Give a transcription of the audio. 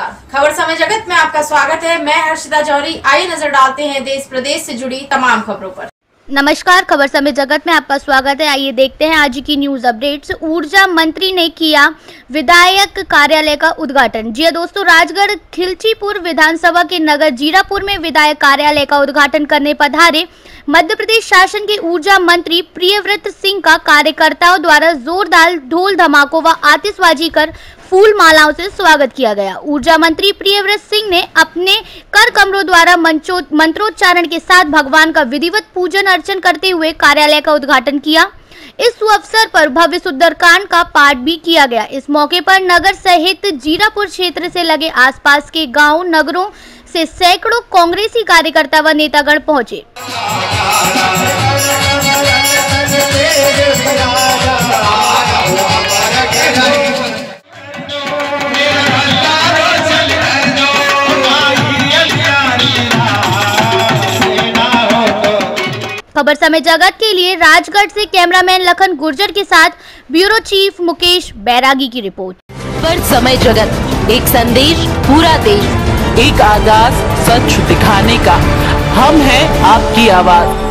खबर समय जगत में आपका स्वागत है। मैं हर्षिता जौहरी। आइए नज़र डालते हैं देश प्रदेश से जुड़ी तमाम खबरों पर। नमस्कार, खबर समय जगत में आपका स्वागत है। आइए देखते हैं आज की न्यूज़ अपडेट्स। ऊर्जा मंत्री ने किया विधायक कार्यालय का उद्घाटन। जी दोस्तों, राजगढ़ खिलचीपुर विधानसभा के नगर जीरापुर में विधायक कार्यालय का उद्घाटन करने पधारे मध्य प्रदेश शासन के ऊर्जा मंत्री प्रियव्रत सिंह का कार्यकर्ताओं द्वारा जोरदार ढोल धमाकों व आतिशबाजी कर फूल मालाओं से स्वागत किया गया। ऊर्जा मंत्री प्रियव्रत सिंह ने अपने कर कमरों द्वारा मंत्रोच्चारण के साथ भगवान का विधिवत पूजन अर्चन करते हुए कार्यालय का उद्घाटन किया। इस अवसर पर भव्य सुंदरकांड का पाठ भी किया गया। इस मौके पर नगर सहित जीरापुर क्षेत्र से लगे आसपास के गाँव, नगरों से सैकड़ों कांग्रेसी कार्यकर्ता व नेतागण पहुँचे। खबर समय जगत के लिए राजगढ़ से कैमरामैन लखन गुर्जर के साथ ब्यूरो चीफ मुकेश बैरागी की रिपोर्ट। खबर समय जगत, एक संदेश पूरा देश, एक आगाज़ सच दिखाने का। हम हैं आपकी आवाज़।